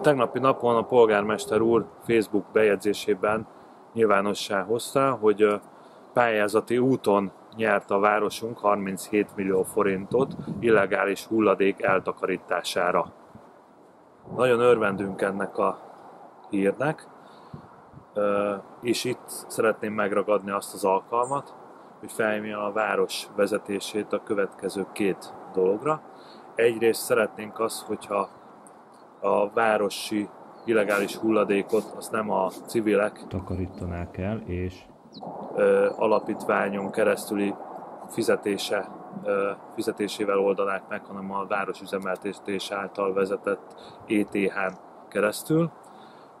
Tegnapi napon a polgármester úr Facebook bejegyzésében nyilvánossá hozta, hogy pályázati úton nyert a városunk 37 millió forintot illegális hulladék eltakarítására. Nagyon örvendünk ennek a hírnek, és itt szeretném megragadni azt az alkalmat, hogy felhívjam a város vezetését a következő két dologra. Egyrészt szeretnénk azt, hogyha a városi illegális hulladékot azt nem a civilek takarítanák el, és ö, alapítványon keresztüli fizetése, ö, fizetésével oldanák meg, hanem a városüzemeltetés által vezetett ETH-n keresztül.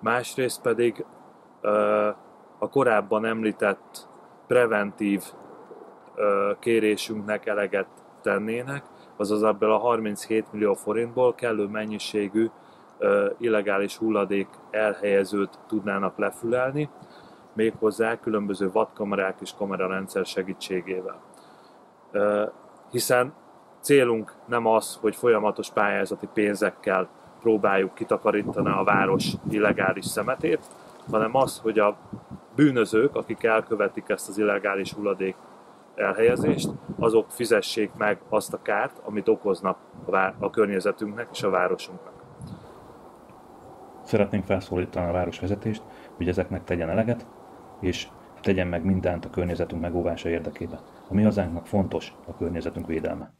Másrészt pedig ö, a korábban említett preventív ö, kérésünknek eleget tennének, azaz ebből a 37 millió forintból kellő mennyiségű illegális hulladék elhelyezőt tudnának lefülelni, méghozzá különböző vadkamerák és kamerarendszer segítségével. Hiszen célunk nem az, hogy folyamatos pályázati pénzekkel próbáljuk kitakarítani a város illegális szemetét, hanem az, hogy a bűnözők, akik elkövetik ezt az illegális hulladék elhelyezést, azok fizessék meg azt a kárt, amit okoznak a, vár- a környezetünknek és a városunknak. Szeretnénk felszólítani a városvezetést, hogy ezeknek tegyen eleget, és tegyen meg mindent a környezetünk megóvása érdekében. A mi hazánknak fontos a környezetünk védelme.